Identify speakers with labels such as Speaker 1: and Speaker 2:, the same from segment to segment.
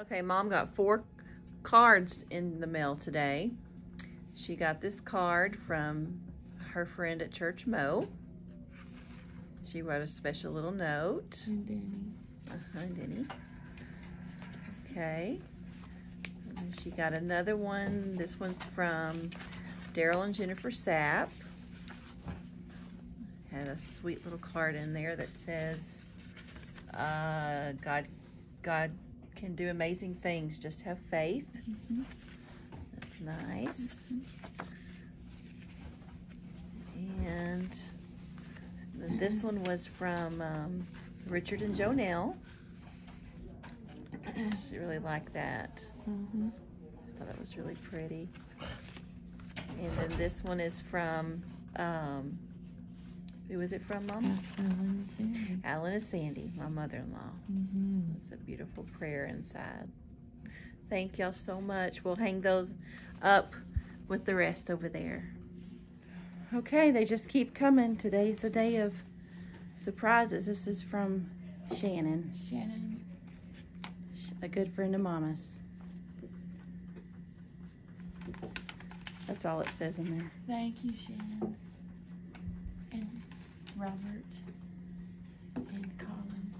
Speaker 1: Okay, mom got four cards in the mail today. She got this card from her friend at Church Mo. She wrote a special little note.
Speaker 2: And Danny.
Speaker 1: Uh-huh, Denny. Okay. And she got another one. This one's from Daryl and Jennifer Sapp. Had a sweet little card in there that says, uh, God, God can do amazing things. Just have faith.
Speaker 2: Mhm.
Speaker 1: That's nice. And this one was from um, Richard and Jonelle. She really liked that.
Speaker 2: Mhm.
Speaker 1: I thought it was really pretty. And then this one is from, um, who was it from, Mom?
Speaker 2: Alan and Sandy.
Speaker 1: Alan and Sandy, my mother-in-law.
Speaker 2: Mhm.
Speaker 1: It's a beautiful prayer inside. Thank y'all so much. We'll hang those up with the rest over there. Okay, they just keep coming. Today's the day of surprises. This is from Shannon,
Speaker 2: Shannon.
Speaker 1: a good friend of Mama's. That's all it says in there.
Speaker 2: Thank you, Shannon. Robert. And Colin.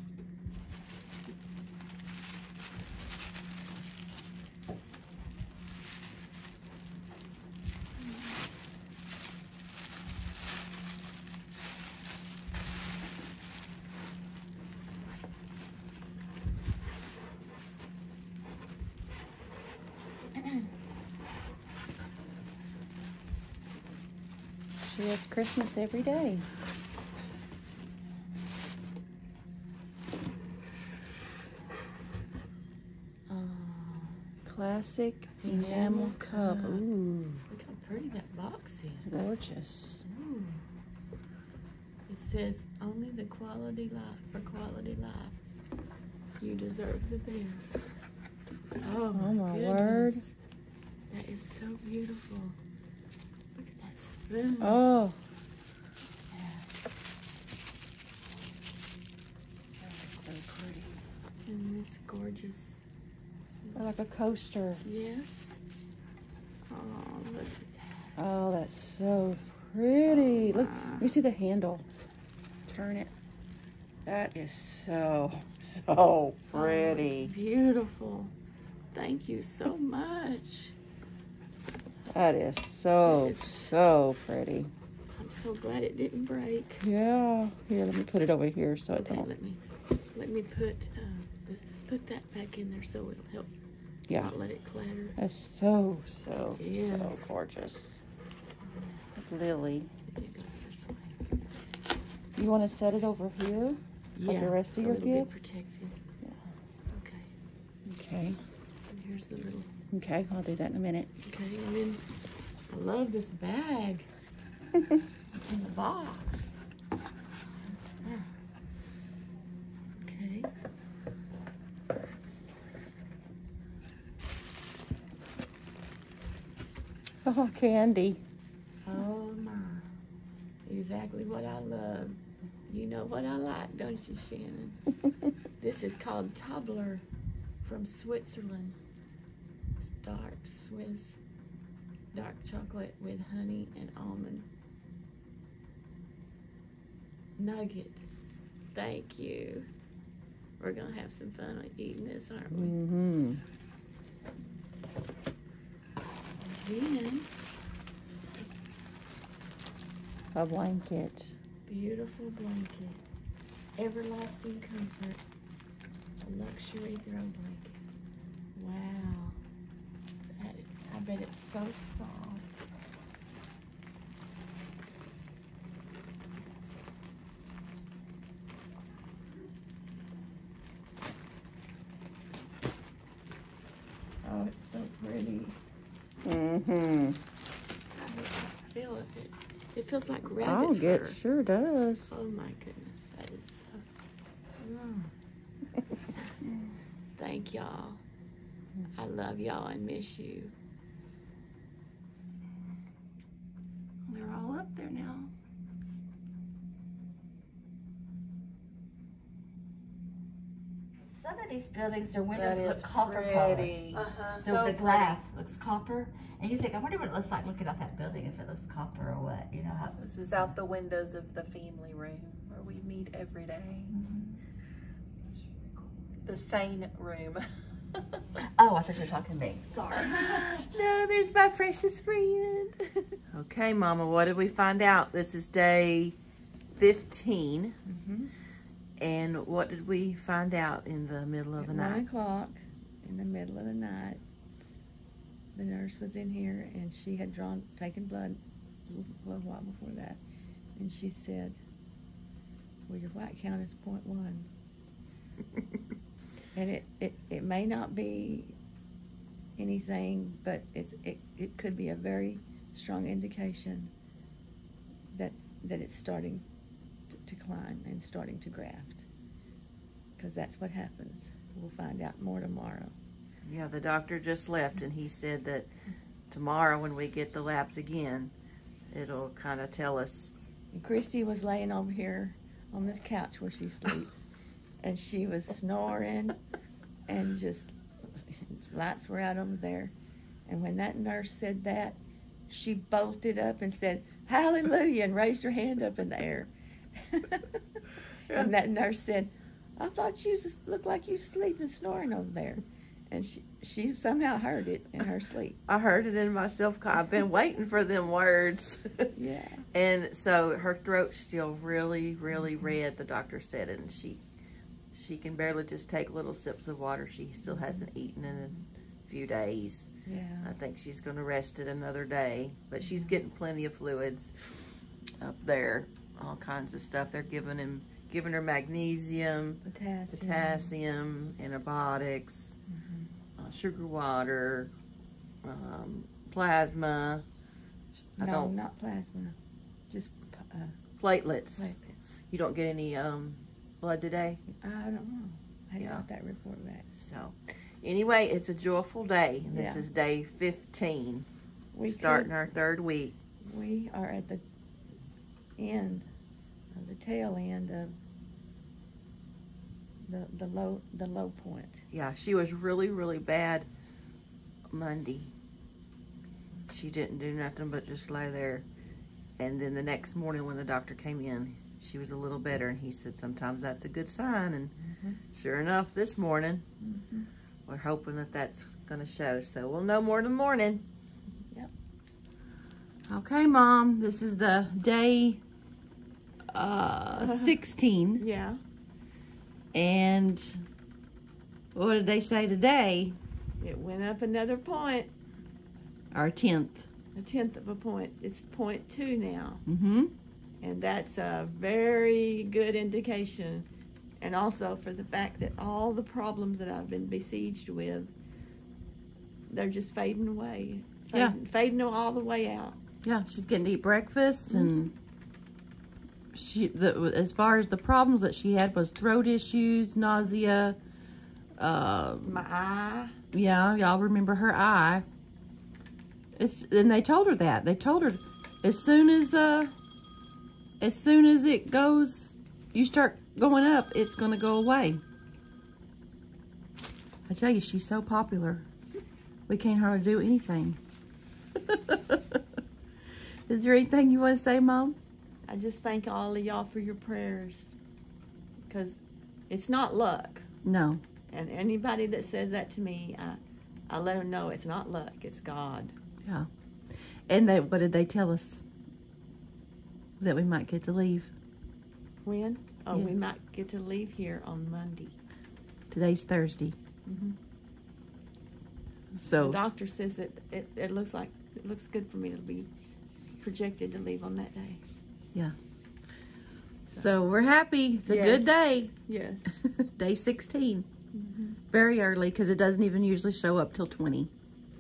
Speaker 1: She has Christmas every day. Oh, classic enamel cup. Ooh,
Speaker 2: Look how pretty that box is.
Speaker 1: gorgeous.
Speaker 2: Ooh. It says only the quality life for quality life. You deserve the best. Oh,
Speaker 1: Oh, my
Speaker 2: goodness.
Speaker 1: word.
Speaker 2: That is so beautiful. Look at that spoon.
Speaker 1: Oh, so pretty.
Speaker 2: And this gorgeous.
Speaker 1: Like a coaster.
Speaker 2: Yes. Oh, look at that.
Speaker 1: Oh, that's so pretty. Look, let me see the handle. Turn it. That is so, so
Speaker 2: Oh,
Speaker 1: pretty.
Speaker 2: it's beautiful. Thank you so much.
Speaker 1: That is so,
Speaker 2: It's-
Speaker 1: so pretty.
Speaker 2: I'm so glad it didn't break.
Speaker 1: Yeah. Here, let me put it over here so it
Speaker 2: Okay,
Speaker 1: don't.
Speaker 2: let me let me put uh, put that back in there so it'll help
Speaker 1: Yeah.
Speaker 2: not let it clatter.
Speaker 1: That's so, so, so gorgeous. Lily.
Speaker 2: It goes this way.
Speaker 1: You want to set it over here?
Speaker 2: Yeah,
Speaker 1: the rest of
Speaker 2: so
Speaker 1: your
Speaker 2: it'll
Speaker 1: gifts?
Speaker 2: Protected.
Speaker 1: Yeah.
Speaker 2: Okay.
Speaker 1: Okay.
Speaker 2: And here's the little.
Speaker 1: Okay, I'll do that in a minute.
Speaker 2: Okay, and then I love this bag in the box. Ah. Okay.
Speaker 1: Oh, candy.
Speaker 2: Oh my. Exactly what I love. You know what I like, don't you, Shannon? This is called Tobler from Switzerland. It's dark Swiss dark chocolate with honey and almond nugget. Thank you. We're gonna have some fun eating this, aren't we?
Speaker 1: mm-hmm.
Speaker 2: Then,
Speaker 1: A blanket.
Speaker 2: beautiful blanket, everlasting comfort, a luxury throw blanket. Wow. I bet it's so soft. Oh, it's so pretty.
Speaker 1: Mm-hmm.
Speaker 2: I feel it. It, feels like rabbit
Speaker 1: Oh, it sure does.
Speaker 2: Oh my goodness, that is so. Mm. Thank y'all. I love y'all and miss you. They're all up there now.
Speaker 3: some of these buildings, their windows
Speaker 1: That
Speaker 3: look
Speaker 1: is
Speaker 3: copper color.
Speaker 2: Uh-huh.
Speaker 3: So,
Speaker 1: So
Speaker 3: the
Speaker 1: pretty.
Speaker 3: glass looks copper, and you think, I wonder what it looks like looking at that building if it looks copper or what. You know how.
Speaker 1: This is out the windows of the family room where we meet every day. The sane room.
Speaker 3: Oh, I thought you were talking to me. Sorry.
Speaker 1: no, there's my precious friend. okay, Mama, what did we find out? This is day 15.
Speaker 2: Mm-hmm.
Speaker 1: And what did we find out in the middle of
Speaker 2: At
Speaker 1: the
Speaker 2: nine
Speaker 1: night?
Speaker 2: o'clock in the middle of the night, the nurse was in here and she had drawn, taken blood a little while before that. And she said, well, your white count is point 0.1. And it, it, it may not be anything, but it's, it, it could be a very strong indication that, that it's starting to, climb and starting to graft. Because that's what happens. We'll find out more tomorrow.
Speaker 1: yeah, the doctor just left and he said that tomorrow when we get the labs again, it'll kind of tell us.
Speaker 2: And Christy was laying over here on this couch where she sleeps, and she was snoring, and just lights were out over there. And when that nurse said that, she bolted up and said, "Hallelujah!" and raised her hand up in the air. and that nurse said, "I thought you looked like you was sleeping, snoring over there." And she she somehow heard it in her sleep.
Speaker 1: I heard it in myself. I've been waiting for them words.
Speaker 2: Yeah.
Speaker 1: And so her throat's still really, really mm-hmm. red. The doctor said it, and she she can barely just take little sips of water. She still mm-hmm. hasn't eaten in a few days.
Speaker 2: Yeah.
Speaker 1: I think she's going to rest it another day, but she's getting plenty of fluids up there. All kinds of stuff. They're giving him giving her magnesium,
Speaker 2: Potassium.
Speaker 1: potassium, antibiotics,
Speaker 2: Mhm.
Speaker 1: uh, sugar water, um, plasma. I
Speaker 2: No,
Speaker 1: don't-
Speaker 2: not plasma. Just uh,
Speaker 1: platelets.
Speaker 2: platelets.
Speaker 1: You don't get any um, blood today?
Speaker 2: I don't know. I
Speaker 1: Yeah.
Speaker 2: got that report back.
Speaker 1: So, anyway, it's a joyful day. and This
Speaker 2: Yeah.
Speaker 1: is day 15,
Speaker 2: We
Speaker 1: starting
Speaker 2: could-
Speaker 1: our third week.
Speaker 2: we are at the end, of the tail end of the the low the low point.
Speaker 1: Yeah, she was really, really bad Monday. She didn't do nothing but just lay there. And then the next morning when the doctor came in, she was a little better. And he said sometimes that's a good sign. And sure enough, this morning,
Speaker 2: Mhm.
Speaker 1: we're hoping that that's going to show. So we'll know more in the morning.
Speaker 2: Yep.
Speaker 1: Okay, Mom. This is the day uh, 16.
Speaker 2: Yeah.
Speaker 1: And what did they say today?
Speaker 2: It went up another point,
Speaker 1: Our 10th.
Speaker 2: a tenth of a point. It's point two now.
Speaker 1: Mm-hmm.
Speaker 2: And that's a very good indication. And also for the fact that all the problems that I've been besieged with, they're just fading away.
Speaker 1: Yeah.
Speaker 2: Fading, fading all the way out.
Speaker 1: Yeah, she's getting to eat breakfast and she the, as far as the problems that she had was throat issues, nausea, uh,
Speaker 2: My eye.
Speaker 1: yeah, y'all remember her eye. It's and they told her that. They told her as soon as uh as soon as it goes you start going up, it's gonna go away. I tell you, she's so popular. We can't hardly do anything. Is there anything you want to say, Mom?
Speaker 2: I just thank all of y'all for your prayers. Because it's not luck.
Speaker 1: No.
Speaker 2: And anybody that says that to me, I, I let them know it's not luck, it's God.
Speaker 1: Yeah. And they, what did they tell us? That we might get to leave.
Speaker 2: When? Oh,
Speaker 1: Yeah.
Speaker 2: we might get to leave here on Monday.
Speaker 1: Today's Thursday.
Speaker 2: Mm-hmm.
Speaker 1: So
Speaker 2: The doctor says that it, it looks like, it looks good for me to be projected to leave on that day.
Speaker 1: So we're happy. It's a
Speaker 2: Yes.
Speaker 1: good day.
Speaker 2: Yes.
Speaker 1: day 16.
Speaker 2: Mhm.
Speaker 1: Very early because it doesn't even usually show up till 20.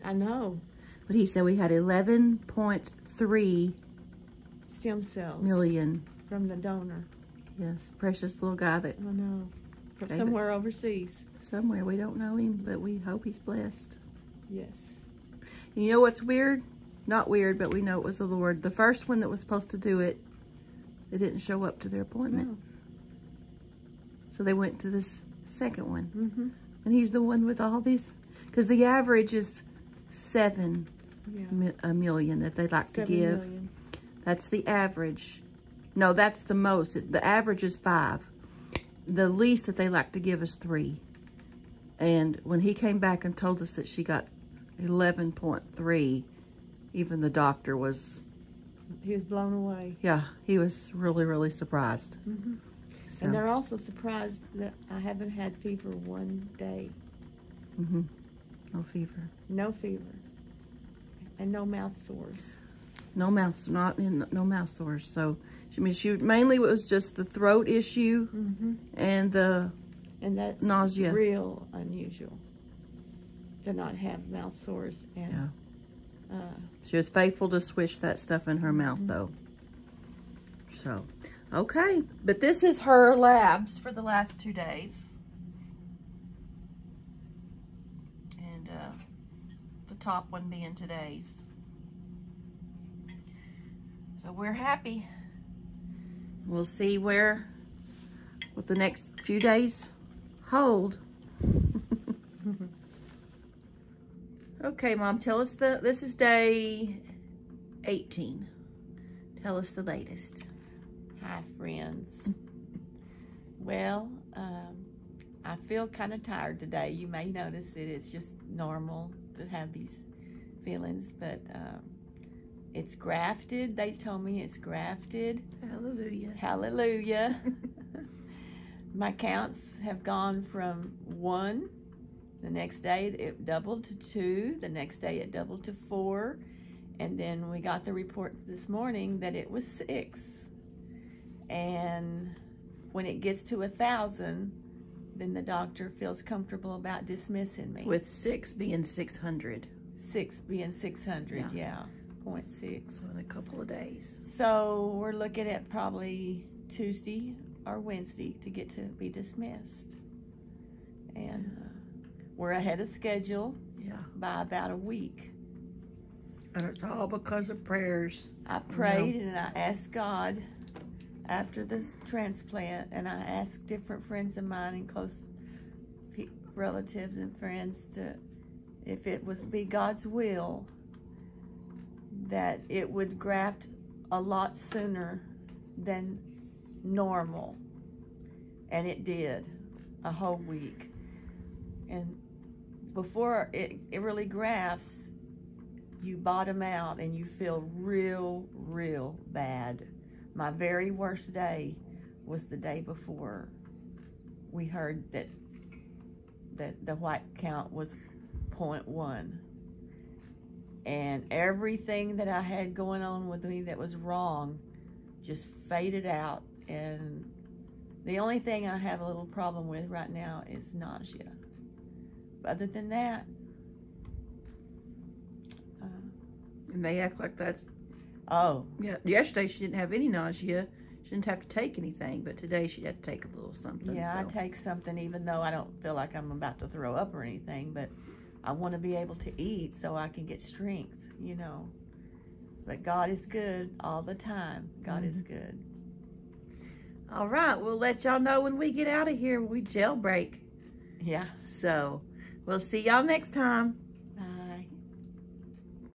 Speaker 2: I know.
Speaker 1: But he said we had 11.3
Speaker 2: Stem cells
Speaker 1: million.
Speaker 2: from the donor.
Speaker 1: Yes, precious little guy that
Speaker 2: I know. From somewhere overseas.
Speaker 1: somewhere we don't know him, but we hope he's blessed.
Speaker 2: Yes.
Speaker 1: You know what's weird? Not weird, but we know it was the Lord. The first one that was supposed to do it, they didn't show up to their appointment.
Speaker 2: No.
Speaker 1: So they went to this Second one.
Speaker 2: Mm-hmm.
Speaker 1: And he's the one with all these, because the average is seven
Speaker 2: Yeah.
Speaker 1: mi- a million that they like to give.
Speaker 2: million.
Speaker 1: That's the average. No, that's the most. The average is five. The least that they like to give is three. And when he came back and told us that she got 11.3, even the doctor was,
Speaker 2: He was blown away.
Speaker 1: yeah, he was really, really surprised.
Speaker 2: Mm-hmm.
Speaker 1: So,
Speaker 2: And they're also surprised that I haven't had fever one day.
Speaker 1: mhm. no fever.
Speaker 2: No fever. And no mouth sores.
Speaker 1: No mouth, not in, no mouth sores. So, I mean, she mainly it was just the throat issue
Speaker 2: Mm-hmm.
Speaker 1: and the
Speaker 2: And that's
Speaker 1: Nausea.
Speaker 2: real unusual to not have mouth sores and
Speaker 1: Yeah.
Speaker 2: Uh,
Speaker 1: She was faithful to swish that stuff in her mouth,
Speaker 2: Mhm.
Speaker 1: though. So, okay. But this is her labs for the last two days. And uh, the top one being today's. So we're happy. We'll see where, what the next few days hold. okay, Mom, tell us the, this is day 18. Tell us the latest.
Speaker 2: hi friends. well, um, I feel kind of tired today. You may notice that it's just normal to have these feelings, but um, it's grafted. They told me it's grafted.
Speaker 1: Hallelujah.
Speaker 2: Hallelujah. My counts have gone from one. The next day it doubled to two. The next day it doubled to four. And then we got the report this morning that it was six. And when it gets to a thousand, then the doctor feels comfortable about dismissing me.
Speaker 1: With six being 600
Speaker 2: six being 600,
Speaker 1: Yeah.
Speaker 2: yeah, point six.
Speaker 1: so in a couple of days.
Speaker 2: So we're looking at probably Tuesday or Wednesday to get to be dismissed. And uh, we're ahead of schedule
Speaker 1: Yeah.
Speaker 2: by about a week.
Speaker 1: And it's all because of prayers.
Speaker 2: I prayed and I asked God after the transplant, and I asked different friends of mine and close relatives and friends to, if it was be God's will, that it would graft a lot sooner than normal. And it did, a whole week. And before it, it really grafts, you bottom out and you feel real, real bad. My very worst day was the day before we heard that that the white count was 0.1. And everything that I had going on with me that was wrong just faded out. And the only thing I have a little problem with right now is nausea. Other than that, uh,
Speaker 1: And they act like that's,
Speaker 2: oh,
Speaker 1: yeah. Yesterday she didn't have any nausea. She didn't have to take anything, but today she had to take a little something.
Speaker 2: Yeah,
Speaker 1: so.
Speaker 2: I take something even though I don't feel like I'm about to throw up or anything, but I want to be able to eat so I can get strength, you know. But God is good all the time. God is good.
Speaker 1: All right, we'll let y'all know when we get out of here. We jailbreak.
Speaker 2: Yeah.
Speaker 1: So we'll see y'all next time.